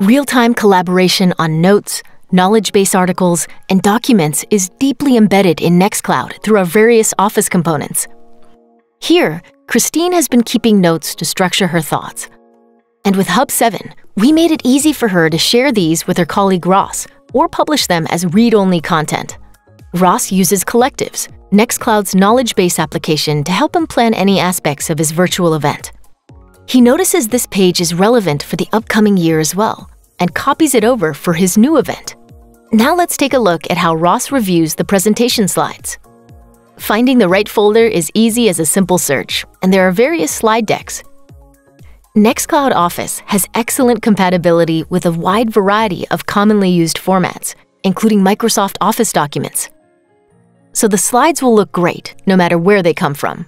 Real-time collaboration on notes, knowledge base articles, and documents is deeply embedded in Nextcloud through our various Office components. Here, Christine has been keeping notes to structure her thoughts. And with Hub 7, we made it easy for her to share these with her colleague Ross or publish them as read-only content. Ross uses Collectives, Nextcloud's knowledge base application to help him plan any aspects of his virtual event. He notices this page is relevant for the upcoming year as well and copies it over for his new event. Now let's take a look at how Ross reviews the presentation slides. Finding the right folder is easy as a simple search, and there are various slide decks. Nextcloud Office has excellent compatibility with a wide variety of commonly used formats, including Microsoft Office documents. So the slides will look great, no matter where they come from.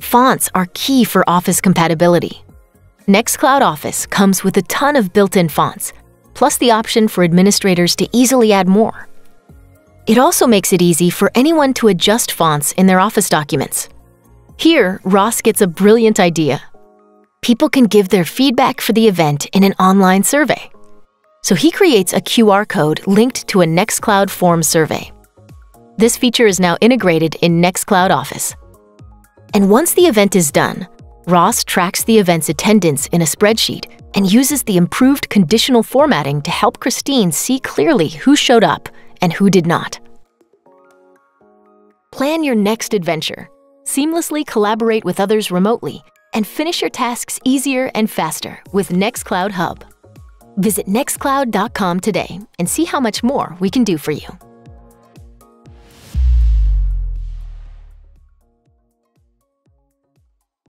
Fonts are key for Office compatibility. Nextcloud Office comes with a ton of built-in fonts, plus the option for administrators to easily add more. It also makes it easy for anyone to adjust fonts in their Office documents. Here, Ross gets a brilliant idea. People can give their feedback for the event in an online survey. So he creates a QR code linked to a Nextcloud form survey. This feature is now integrated in Nextcloud Office. And once the event is done, Ross tracks the event's attendance in a spreadsheet and uses the improved conditional formatting to help Christine see clearly who showed up and who did not. Plan your next adventure. Seamlessly collaborate with others remotely and finish your tasks easier and faster with Nextcloud Hub. Visit nextcloud.com today and see how much more we can do for you.